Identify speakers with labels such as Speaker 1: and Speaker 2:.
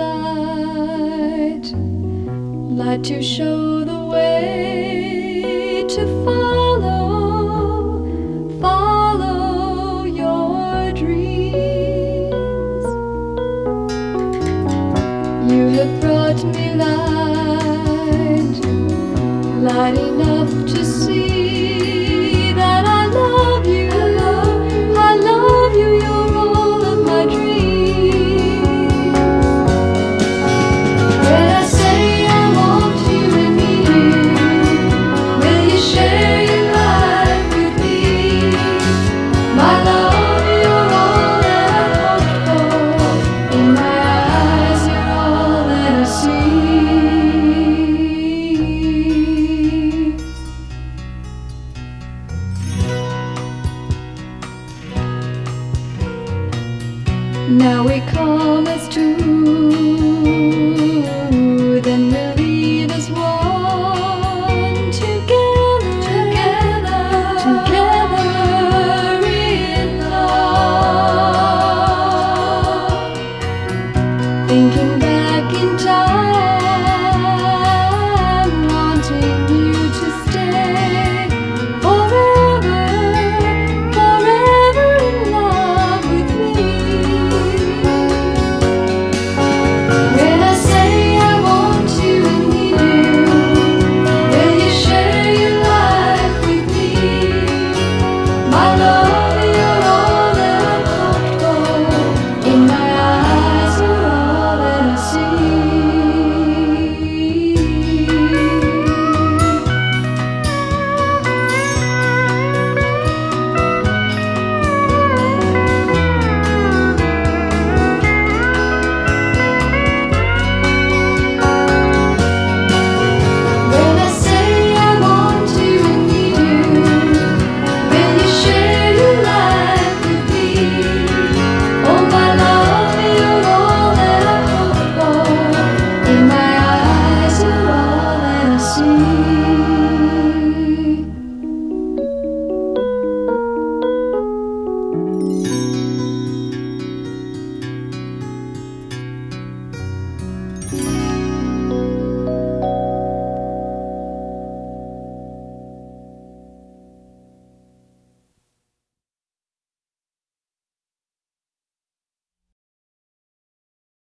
Speaker 1: light, light to show the way to find. now it comes two.